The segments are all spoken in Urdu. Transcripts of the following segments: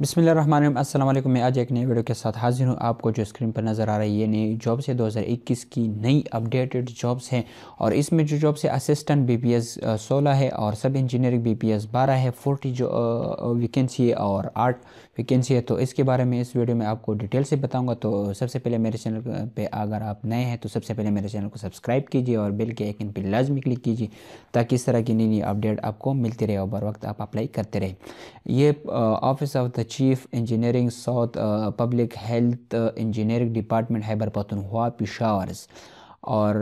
بسم اللہ الرحمن الرحیم، السلام علیکم۔ میں آج ایک نئے ویڈیو کے ساتھ حاضر ہوں۔ آپ کو جو اسکرین پر نظر آ رہا ہے یہ نئی جابس ہے دو ہزار اکیس کی نئی اپڈیٹڈ جابس ہیں۔ اور اس میں جو جابس ہے اسسٹنٹ بی پی ایس سولہ ہے اور sub engineering B P S بارہ ہے۔ فورٹی جو ویکینسی ہے اور آٹھ ویکینسی ہے۔ تو اس کے بارے میں، اس ویڈیو میں آپ کو ڈیٹیل سے بتاؤں گا۔ تو سب سے پہلے میرے چینل پہ اگر آپ نئے ہیں، تو سب سے پہلے میرے چینل کو سبسکرائب کیجیے اور بل کے ایک ان پہ لازمی کلک کیجیے تاکہ اس طرح کی نئی نئی اپڈیٹ آپ کو ملتی رہے اور بر وقت آپ اپلائی کرتے رہے یہ office of the chief engineering south public health engineering department Khyber Pakhtunkhwa پشاورز اور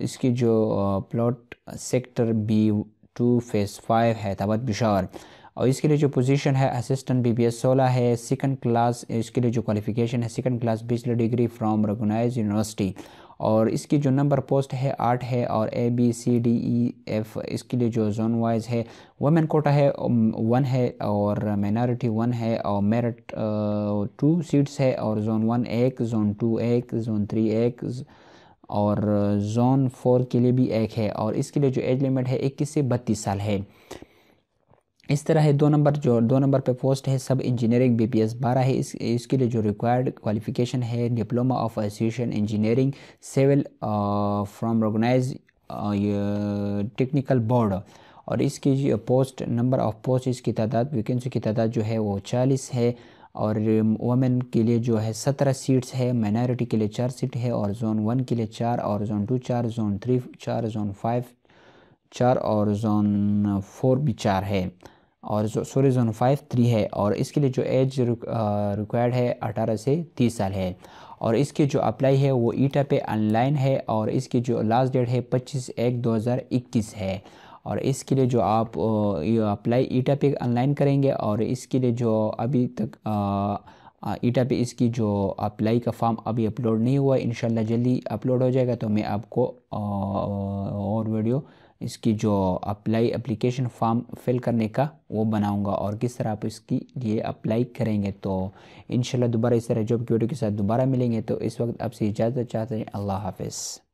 اس کی جو plot sector B two phase five ہے تابت پشاور اور اس کے لیے جو پوزیشن ہے اسسٹنٹ بی بی ایس سولہ ہے سیکنڈ کلاس اس کے لیے جو کوالیفیکیشن ہے second class bachelor degree from recognize university اور اس کی جو نمبر پوسٹ ہے، آٹھ ہے اور A B C D E F اس کے لیے جو زون وائز ہے وومن کوٹا ہے um, ون ہے اور مینارٹی ون ہے اور میرٹ ٹو سیٹس ہے اور زون ون ایک زون ٹو ایک زون تھری ایک اور uh, زون فور کے لیے بھی ایک ہے اور اس کے لیے جو ایج لمٹ ہے، اکیس سے بتیس سال ہے۔ اس طرح ہے، دو نمبر جو، دو نمبر پہ پوسٹ ہے، sub engineering B P S بارہ ہے۔ اس اس کے لیے جو ریکوائرڈ کوالیفیکیشن ہے diploma of association engineering civil from recognize technical board اور اس کی پوسٹ نمبر آف پوسٹ اس کی تعداد ویکینسی کی تعداد جو ہے وہ چالیس ہے۔ اور وومن کے لیے جو ہے سترہ سیٹس ہے مینارٹی کے لیے چار سیٹ ہے۔ اور زون ون کے لیے چار، اور زون ٹو چار زون تھری چار زون فائیو چار، اور زون فور بھی چار ہے۔ اور سوری زون فائیو تھری ہے اور اس کے لیے جو ایج ریکوائرڈ ہے اٹھارہ سے تیس سال ہے اور اس کی جو اپلائی ہے وہ ایٹا پہ آن لائن ہے اور اس کی جو لاسٹ ڈیٹ ہے پچیس ایک دو ہزار اکیس ہے اور اس کے لیے جو آپ اپلائی ایٹا پہ آن لائن کریں گے اور اس کے لیے جو ابھی تک ایٹا پہ اس کی جو اپلائی کا فارم ابھی اپلوڈ نہیں ہوا، انشاءاللہ جلدی اپلوڈ ہو جائے گا تو میں آپ کو اور ویڈیو اس کی جو اپلائی اپلیکیشن فارم فل کرنے کا وہ بناؤں گا اور کس طرح آپ اس کی لیے اپلائی کریں گے تو انشاءاللہ دوبارہ اس طرح جاب کی ویڈیو کے ساتھ دوبارہ ملیں گے تو اس وقت آپ سے اجازت چاہتے ہیں۔ اللہ حافظ۔